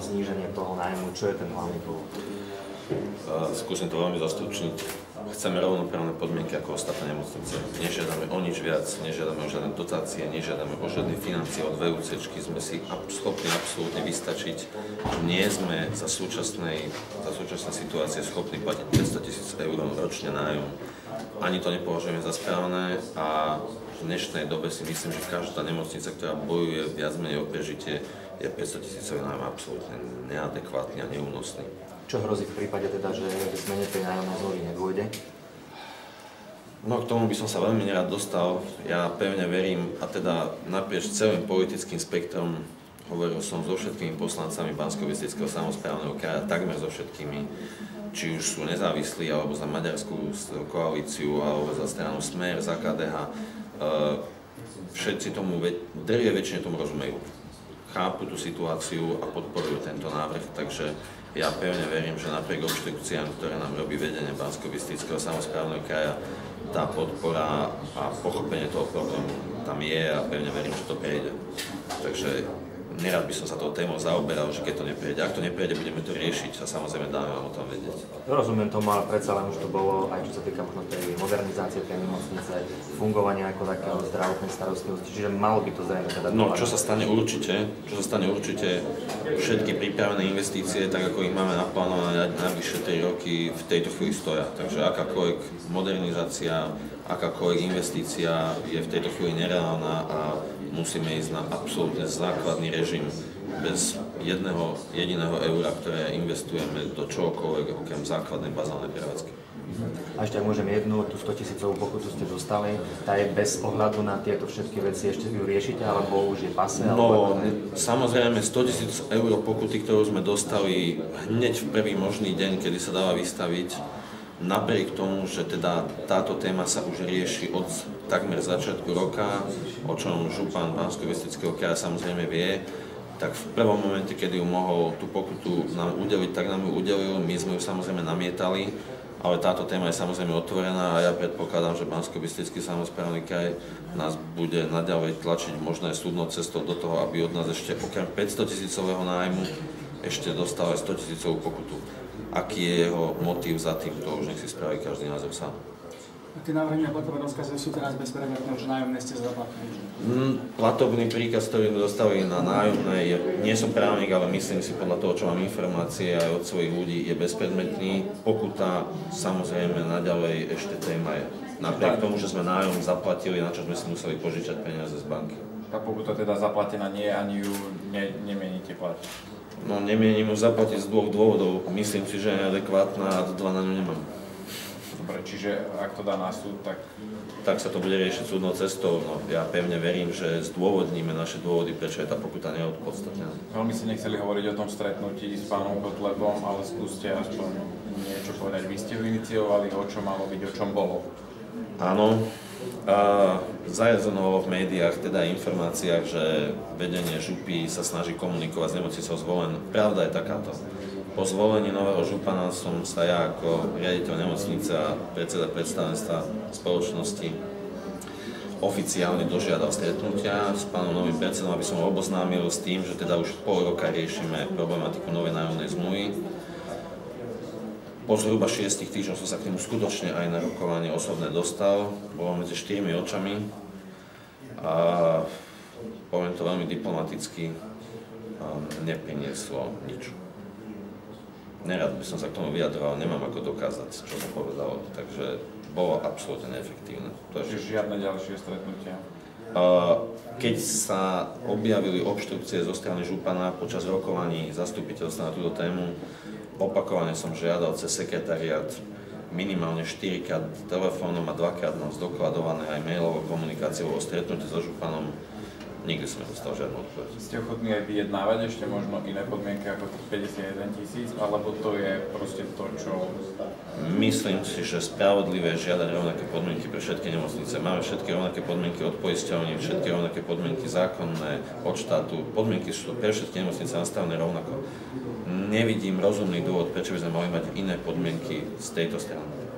zníženie toho nájmu. Čo je ten hlavný dôvod? Skúsim to veľmi zastručniť. Chceme rovnoprávne podmienky ako ostatné nemocnice. Nežiadame o nič viac, nežiadame o žiadne dotácie, nežiadame o žiadne financie od VUC. Sme si schopní absolútne vystačiť. Nie sme za súčasnej, za súčasnej situácie schopní platiť 500 tisíc eur ročne nájom. Ani to nepovažujeme za správne a v dnešnej dobe si myslím, že každá nemocnica, ktorá bojuje viac menej o prežitie, je 500 tisícový nájom absolútne neadekvátny a neúnosný. Čo hrozí v prípade teda, že k zmene tej nájomnej zmluvy nedôjde? No k tomu by som sa veľmi nerad dostal. Ja pevne verím, a teda naprieč celým politickým spektrom hovoril som so všetkými poslancami bansko samozprávneho kraja, takmer so všetkými, či už sú nezávislí, alebo za maďarskú koalíciu, alebo za stranu Smer, za KDH. E, všetci tomu, drvie väčšine tomu rozumejú. Chápu tú situáciu a podporujú tento návrh, takže ja pevne verím, že napriek obštrukciám, ktoré nám robí vedenie bansko samozprávneho kraja, tá podpora a pochopenie toho problému tam je a pevne verím, že to prejde. Takže nerad by som sa tou témou zaoberal, že keď to neprejde. Ak to neprejde, budeme to riešiť a samozrejme dáme vám o tom vedieť. Rozumiem tomu, ale predsa len už to bolo, aj čo sa týka možno tej modernizácie tej nemocnice, fungovania ako takého zdravotnej starostlivosti, čiže malo by to zrejme teda... No, čo sa stane určite, čo sa stane určite, všetky pripravené investície, tak ako ich máme naplánované na najbližšie 3 roky, v tejto chvíli stoja. Takže akákoľvek modernizácia, akákoľvek investícia je v tejto chvíli nereálna a musíme ísť na absolútne základný režim bez jedného jediného eura, ktoré investujeme do čohokoľvek, okrem základnej bazálnej prevádzky. A ešte ak môžem jednu, tú 100 tisícovú pokutu ste dostali, tá je bez ohľadu na tieto všetky veci, ešte ju riešite, alebo už je pase? No, samozrejme 100 tisíc eur pokuty, ktorú sme dostali hneď v prvý možný deň, kedy sa dáva vystaviť, napriek tomu, že teda táto téma sa už rieši od takmer začiatku roka, o čom župan bansko kraja samozrejme vie, tak v prvom momente, kedy ju mohol tú pokutu nám udeliť, tak nám ju udelil, my sme ju samozrejme namietali, ale táto téma je samozrejme otvorená a ja predpokladám, že bansko samozprávny kraj nás bude naďalej tlačiť možné súdnou cestou do toho, aby od nás ešte okrem 500 tisícového nájmu ešte dostal aj 100 tisícovú pokutu aký je jeho motív za tým, to už nech si spraví každý názor sám. Tie návrhy na platové rozkazy sú teraz bezpredmetné, že nájomné ste zaplatili? Mm, platobný príkaz, ktorý dostali na nájomné, je, nie som právnik, ale myslím si podľa toho, čo mám informácie aj od svojich ľudí, je bezpredmetný. Pokuta samozrejme naďalej ešte téma je. Napriek tomu, že sme nájom zaplatili, na čo sme si museli požičať peniaze z banky. Tá pokuta teda zaplatená nie, ani ju ne, nemieníte platiť? No nemienim ju zaplatiť z dvoch dôvodov. Myslím si, že je neadekvátna a dva na ňu nemám. Dobre, čiže ak to dá na súd, tak... Tak sa to bude riešiť súdnou cestou. No, ja pevne verím, že zdôvodníme naše dôvody, prečo je tá pokuta neodpodstatnená. Veľmi si nechceli hovoriť o tom stretnutí s pánom Kotlebom, ale skúste aspoň niečo povedať. Vy ste ho iniciovali, o čo malo byť, o čom bolo. Áno, zajazenovalo v médiách, teda informáciách, že vedenie župy sa snaží komunikovať s nemocnicou zvolen. Pravda je takáto. Po zvolení nového župana som sa ja ako riaditeľ nemocnice a predseda predstavenstva spoločnosti oficiálne dožiadal stretnutia s pánom novým predsedom, aby som ho oboznámil s tým, že teda už pol roka riešime problematiku novej nájomnej zmluvy po zhruba 6 týždňoch som sa k nemu skutočne aj na rokovanie osobne dostal. Bolo medzi štyrmi očami a poviem to veľmi diplomaticky, neprinieslo nič. Nerad by som sa k tomu vyjadroval, nemám ako dokázať, čo som povedal, takže bolo absolútne neefektívne. To je... Žiadne ďalšie stretnutia? Keď sa objavili obštrukcie zo strany župana počas rokovaní zastupiteľstva na túto tému, Opakovane som žiadal cez sekretariat minimálne 4 krát telefónom a 2 krát nám zdokladované aj mailovou komunikáciou o stretnutí so županom. Nikdy som nedostal žiadnu odpoveď. Ste ochotní aj vyjednávať ešte možno iné podmienky ako tých 51 tisíc, alebo to je proste to, čo... Myslím si, že spravodlivé žiadať rovnaké podmienky pre všetky nemocnice. Máme všetky rovnaké podmienky od poisťovní, všetky rovnaké podmienky zákonné od štátu. Podmienky sú pre všetky nemocnice nastavené rovnako nevidím rozumný dôvod, prečo by sme mali mať iné podmienky z tejto strany.